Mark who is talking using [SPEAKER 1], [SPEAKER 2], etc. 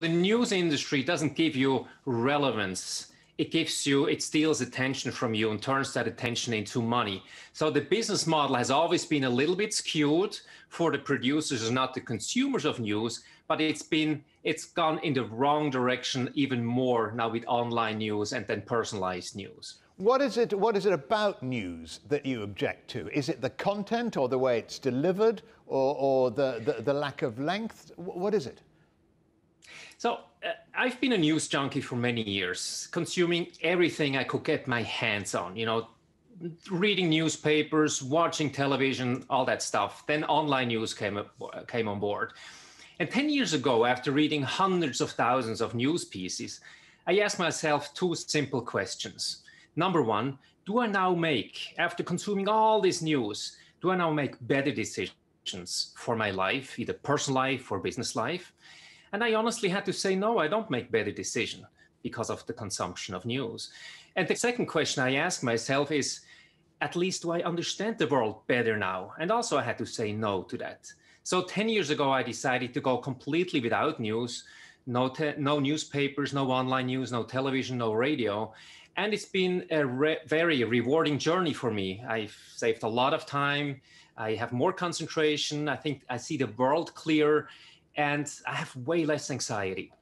[SPEAKER 1] the news industry doesn't give you relevance. It gives you it steals attention from you and turns that attention into money. So the business model has always been a little bit skewed for the producers and not the consumers of news but it's been it's gone in the wrong direction even more now with online news and then personalized news.
[SPEAKER 2] What is it what is it about news that you object to? Is it the content or the way it's delivered or, or the, the, the lack of length? What is it
[SPEAKER 1] so uh, I've been a news junkie for many years, consuming everything I could get my hands on, you know, reading newspapers, watching television, all that stuff. Then online news came, came on board. And 10 years ago, after reading hundreds of thousands of news pieces, I asked myself two simple questions. Number one, do I now make, after consuming all this news, do I now make better decisions for my life, either personal life or business life? And I honestly had to say, no, I don't make better decision because of the consumption of news. And the second question I ask myself is, at least do I understand the world better now? And also I had to say no to that. So 10 years ago, I decided to go completely without news, no, no newspapers, no online news, no television, no radio. And it's been a re very rewarding journey for me. I've saved a lot of time. I have more concentration. I think I see the world clear and I have way less anxiety.